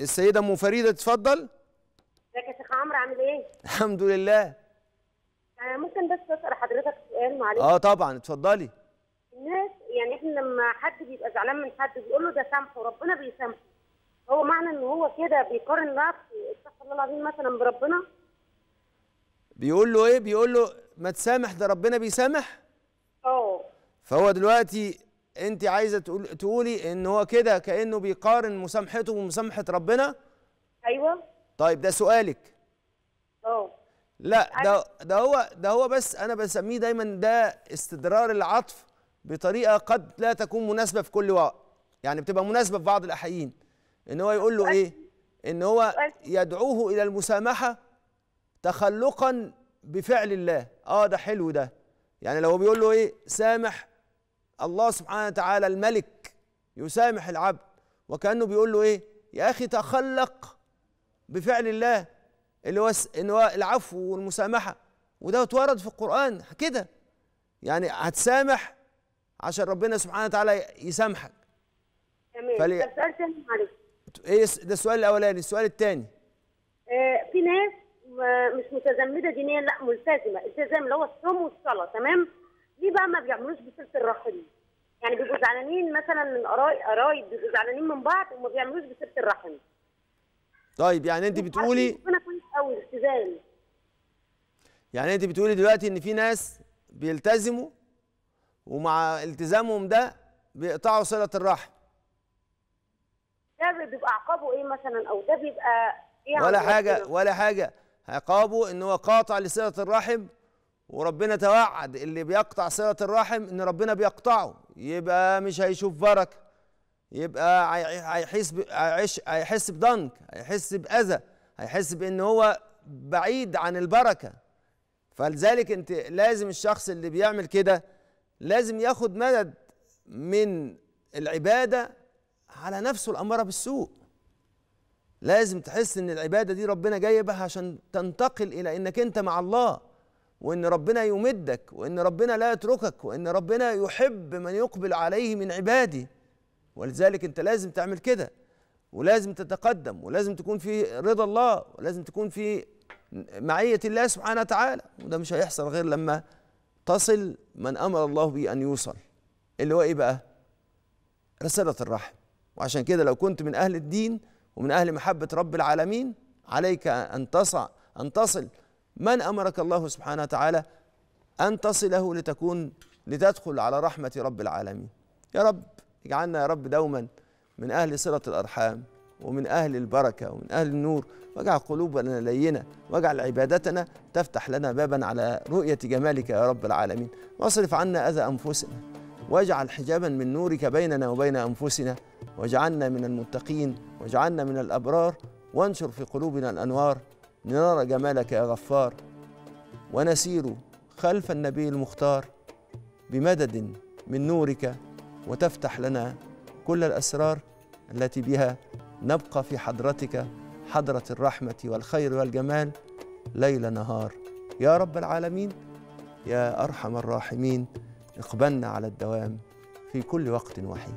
السيدة أم فريدة تتفضل ازيك يا شيخ عمرو؟ عامل إيه؟ الحمد لله. آه ممكن بس أسأل حضرتك سؤال معلش آه طبعا اتفضلي. الناس يعني إحنا لما حد بيبقى زعلان من حد بيقول له ده سامحه وربنا بيسامحه هو معنى إن هو كده بيقارن نفسه؟ استغفر الله العظيم مثلا بربنا؟ بيقول له إيه؟ بيقول له ما تسامح ده ربنا بيسامح؟ آه. فهو دلوقتي انت عايزة تقول تقولي ان هو كده كأنه بيقارن مسامحته بمسامحة ربنا؟ أيوه. طيب ده سؤالك. آه لا ده ده هو ده هو بس أنا بسميه دايما ده استدرار العطف بطريقة قد لا تكون مناسبة في كل وقت. يعني بتبقى مناسبة في بعض الأحيان. إن هو يقول له إيه؟ إن هو يدعوه إلى المسامحة تخلقا بفعل الله. آه ده حلو ده. يعني لو بيقول له إيه؟ سامح الله سبحانه وتعالى الملك يسامح العبد. وكأنه بيقول له إيه؟ يا أخي تخلق بفعل الله اللي هو ان هو العفو والمسامحة. وده اتورد في القرآن. كده. يعني هتسامح عشان ربنا سبحانه وتعالى يسامحك. تمام. فلي- طب سؤال تاني معلش. إيه؟ ده السؤال الأولاني. السؤال الثاني آه في ناس مش متزمده دينيا لا ملتزمة. التزام اللي هو الصوم والصلاة. تمام؟ ليه بقى ما بيعملوش بصله الرحم؟ زعلانين مثلا من قرايب زعلانين من بعض وما بيعملوش بصله الرحم. طيب يعني أنت بتقولي ربنا كويس قوي الالتزام يعني أنت بتقولي دلوقتي إن في ناس بيلتزموا ومع التزامهم ده بيقطعوا صلة الرحم. ده بيبقى عقابه إيه مثلا؟ أو ده بيبقى إيه ولا حاجة ربنا؟ ولا حاجة. عقابه إن هو قاطع لصلة الرحم وربنا توعد اللي بيقطع صلة الرحم إن ربنا بيقطعه. يبقى مش هيشوف بركة. يبقى هي- هيحس هيحس بضنك هيحس بأذى هيحس بإن هو بعيد عن البركة. فلذلك انت لازم الشخص اللي بيعمل كده لازم ياخد مدد من العبادة على نفسه الأمارة بالسوء. لازم تحس إن العبادة دي ربنا جايبها عشان تنتقل إلى إنك أنت مع الله. وإن ربنا يمدك وإن ربنا لا يتركك وإن ربنا يحب من يقبل عليه من عباده. ولذلك أنت لازم تعمل كده ولازم تتقدم ولازم تكون في رضا الله ولازم تكون في معية الله سبحانه وتعالى. وده مش هيحصل غير لما تصل من أمر الله به أن يوصل. اللي هو إيه بقى؟ رسالة الرحم. وعشان كده لو كنت من أهل الدين ومن أهل محبة رب العالمين عليك أن تصع أن تصل من أمرك الله سبحانه وتعالى أن تصله لتكون لتدخل على رحمة رب العالمين. يا رب اجعلنا يا رب دوما من أهل صلة الأرحام ومن أهل البركة ومن أهل النور. واجعل قلوبنا لينة واجعل عبادتنا تفتح لنا بابا على رؤية جمالك يا رب العالمين. واصرف عنا أذى أنفسنا واجعل حجابا من نورك بيننا وبين أنفسنا. واجعلنا من المتقين واجعلنا من الأبرار. وانشر في قلوبنا الأنوار. لنرى جمالك يا غفار ونسير خلف النبي المختار بمدد من نورك وتفتح لنا كل الأسرار التي بها نبقى في حضرتك حضرة الرحمة والخير والجمال ليل نهار. يا رب العالمين يا أرحم الراحمين اقبلنا على الدوام في كل وقت وحين.